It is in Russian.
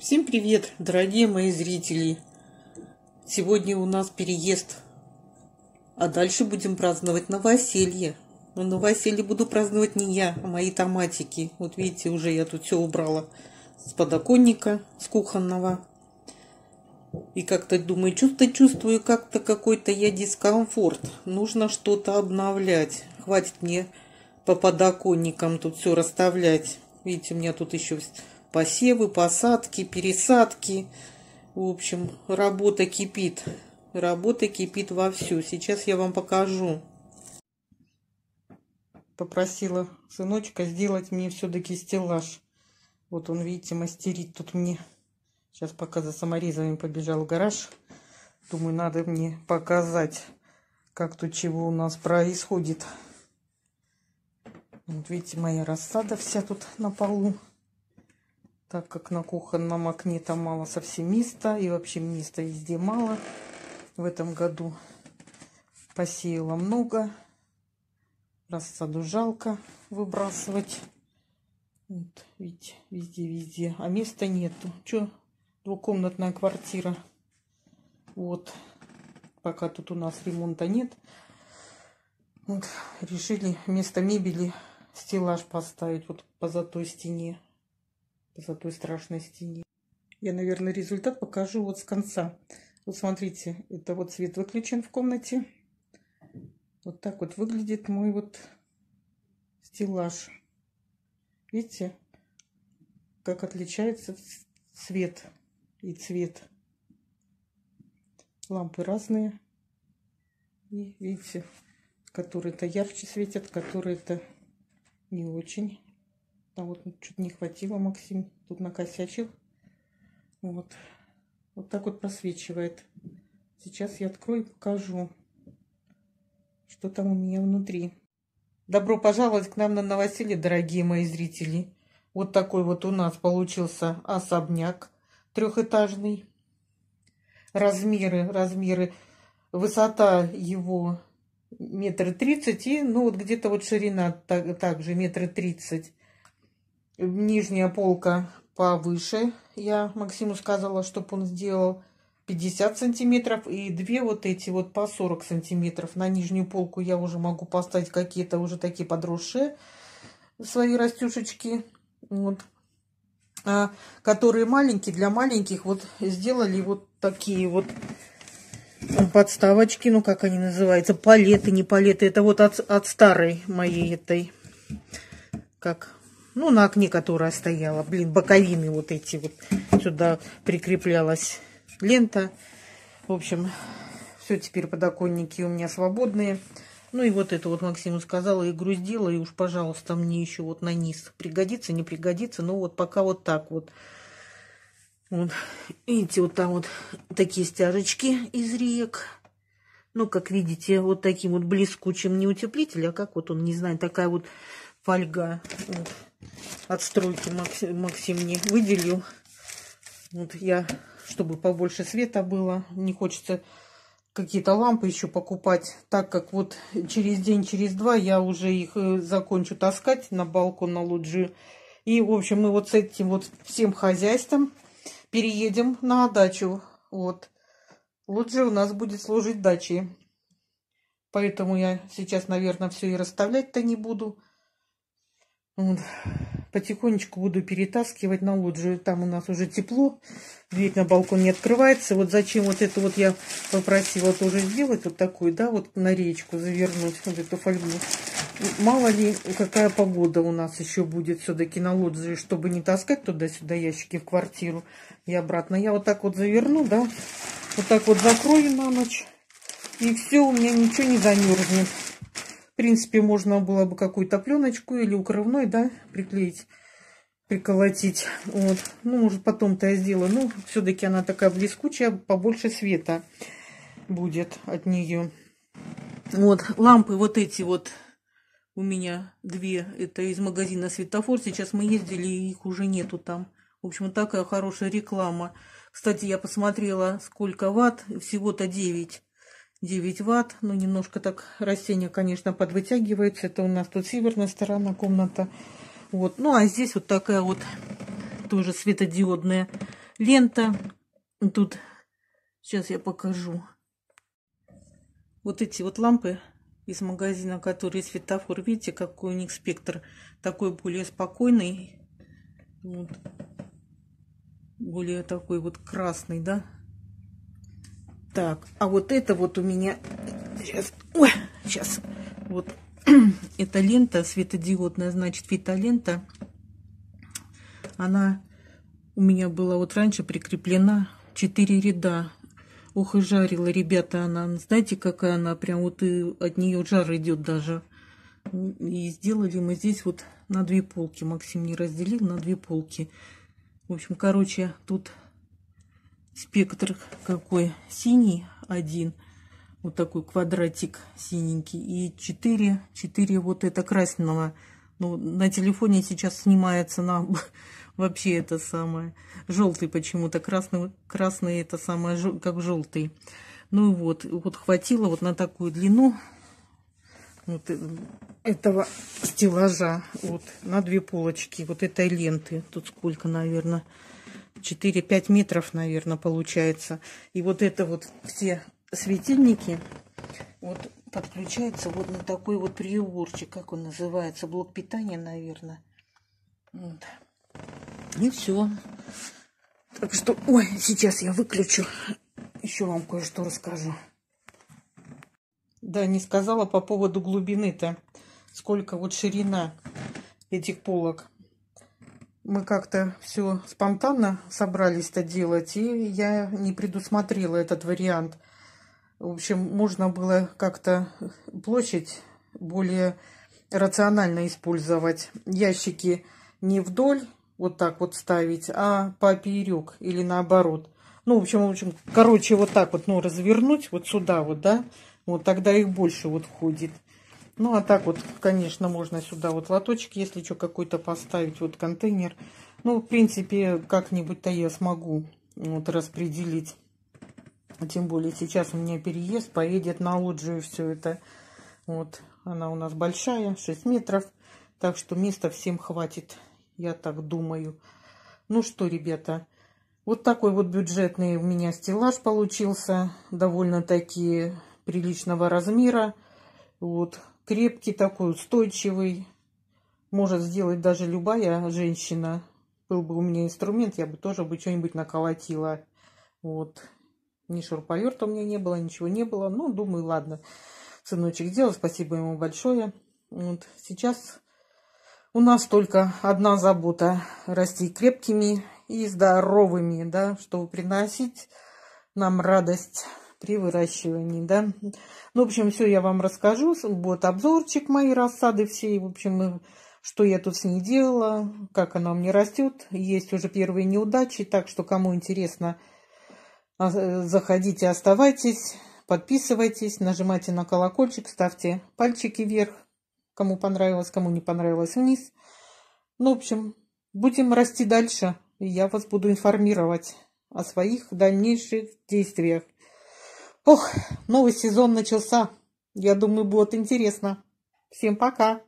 Всем привет, дорогие мои зрители! Сегодня у нас переезд, а дальше будем праздновать новоселье. Но новоселье буду праздновать не я, а мои томатики. Вот видите, уже я тут все убрала с подоконника, с кухонного. И как-то думаю, чувство чувствую как-то какой-то я дискомфорт. Нужно что-то обновлять. Хватит мне по подоконникам тут все расставлять. Видите, у меня тут еще посевы, посадки, пересадки. В общем, работа кипит. Работа кипит вовсю. Сейчас я вам покажу. Попросила сыночка сделать мне все-таки стеллаж. Вот он, видите, мастерит тут мне. Сейчас пока за саморезами побежал в гараж. Думаю, надо мне показать, как тут чего у нас происходит. Вот видите, моя рассада вся тут на полу так как на кухонном окне там мало совсем места, и вообще места везде мало. В этом году посеяла много. Рассаду жалко выбрасывать. Вот, видите, везде-везде. А места нету. Что, двухкомнатная квартира. Вот, пока тут у нас ремонта нет. Вот, решили вместо мебели стеллаж поставить вот по затой стене за той страшной стене. Я, наверное, результат покажу вот с конца. Вот смотрите, это вот свет выключен в комнате. Вот так вот выглядит мой вот стеллаж. Видите, как отличается цвет и цвет. Лампы разные. И видите, которые-то ярче светят, которые-то не очень. А вот чуть не хватило Максим. Тут накосячил. Вот. Вот так вот просвечивает. Сейчас я открою и покажу, что там у меня внутри. Добро пожаловать к нам на новоселье, дорогие мои зрители. Вот такой вот у нас получился особняк трехэтажный. Размеры, размеры, высота его метр тридцать и, ну, вот где-то вот ширина так, также метр тридцать нижняя полка повыше. Я Максиму сказала, чтобы он сделал 50 сантиметров. И две вот эти вот по 40 сантиметров. На нижнюю полку я уже могу поставить какие-то уже такие подросшие свои растюшечки. Вот. А, которые маленькие, для маленьких вот сделали вот такие вот подставочки, ну как они называются, палеты, не палеты, это вот от, от старой моей этой, как ну, на окне, которая стояла. Блин, боковины вот эти вот. Сюда прикреплялась лента. В общем, все, теперь подоконники у меня свободные. Ну и вот это вот Максиму сказала, игру сделала, и уж, пожалуйста, мне еще вот на низ. Пригодится, не пригодится, но вот пока вот так вот. Вот. Видите, вот там вот такие стяжечки из рек. Ну, как видите, вот таким вот блескучим не утеплитель, а как вот он, не знаю, такая вот фольга. Вот отстройки Максим, Максим мне выделил. Вот я, чтобы побольше света было, не хочется какие-то лампы еще покупать, так как вот через день, через два я уже их э, закончу таскать на балкон, на лоджию. И, в общем, мы вот с этим вот всем хозяйством переедем на дачу. Вот. Лоджия у нас будет служить дачей. Поэтому я сейчас, наверное, все и расставлять-то не буду. Вот. Потихонечку буду перетаскивать на лоджию. Там у нас уже тепло. Дверь на балкон не открывается. Вот зачем вот это вот я попросила тоже сделать. Вот такую, да, вот на речку завернуть вот эту фольгу. Мало ли, какая погода у нас еще будет все-таки на лоджии, чтобы не таскать туда-сюда ящики в квартиру и обратно. Я вот так вот заверну, да, вот так вот закрою на ночь. И все, у меня ничего не замерзнет принципе, можно было бы какую-то пленочку или укрывной, да, приклеить, приколотить. Вот. Ну, может, потом-то я сделаю. Ну, все-таки она такая блескучая, побольше света будет от нее. Вот, лампы вот эти вот у меня две. Это из магазина Светофор. Сейчас мы ездили, их уже нету там. В общем, такая хорошая реклама. Кстати, я посмотрела, сколько ватт. Всего-то 9. 9 ватт. Ну, немножко так растение, конечно, подвытягивается. Это у нас тут северная сторона комната. Вот. Ну, а здесь вот такая вот тоже светодиодная лента. Тут, сейчас я покажу. Вот эти вот лампы из магазина, которые светофор. Видите, какой у них спектр. Такой более спокойный. Вот. Более такой вот красный, да? Так, а вот это вот у меня... Сейчас, ой, сейчас. Вот эта лента светодиодная, значит, фитолента. Она у меня была вот раньше прикреплена. Четыре ряда. Ох и жарила, ребята, она. Знаете, какая она? Прям вот и от нее жар идет даже. И сделали мы здесь вот на две полки. Максим не разделил на две полки. В общем, короче, тут спектр какой? Синий один вот такой квадратик синенький и 4 4 вот это красного. Ну на телефоне сейчас снимается на вообще это самое. Желтый почему-то красный красный это самое как желтый ну вот вот хватило вот на такую длину вот э, этого стеллажа вот на две полочки вот этой ленты. Тут сколько наверное 4-5 метров, наверное, получается. И вот это вот все светильники вот подключаются вот на такой вот приборчик, как он называется, блок питания, наверное. Вот. И все. Так что, ой, сейчас я выключу. Еще вам кое-что расскажу. Да, не сказала по поводу глубины-то. Сколько вот ширина этих полок мы как-то все спонтанно собрались-то делать, и я не предусмотрела этот вариант. В общем, можно было как-то площадь более рационально использовать. Ящики не вдоль вот так вот ставить, а поперек или наоборот. Ну, в общем, в общем, короче, вот так вот, ну, развернуть вот сюда вот, да, вот тогда их больше вот входит. Ну, а так вот, конечно, можно сюда вот лоточек, если что, какой-то поставить, вот контейнер. Ну, в принципе, как-нибудь-то я смогу вот распределить. Тем более сейчас у меня переезд, поедет на лоджию все это. Вот, она у нас большая, 6 метров. Так что места всем хватит, я так думаю. Ну что, ребята, вот такой вот бюджетный у меня стеллаж получился. Довольно-таки приличного размера. Вот, крепкий такой, устойчивый. Может сделать даже любая женщина. Был бы у меня инструмент, я бы тоже бы что-нибудь наколотила. Вот. Ни шуруповерта у меня не было, ничего не было. Ну, думаю, ладно. Сыночек сделал, спасибо ему большое. Вот. Сейчас у нас только одна забота. Расти крепкими и здоровыми, да, чтобы приносить нам радость при выращивании, да. Ну, в общем, все я вам расскажу. Вот обзорчик моей рассады всей. В общем, что я тут с ней делала, как она у меня растет. Есть уже первые неудачи, так что кому интересно, а, заходите, оставайтесь, подписывайтесь, нажимайте на колокольчик, ставьте пальчики вверх, кому понравилось, кому не понравилось, вниз. Ну, в общем, будем расти дальше, и я вас буду информировать о своих дальнейших действиях. Ох, новый сезон начался. Я думаю, будет интересно. Всем пока.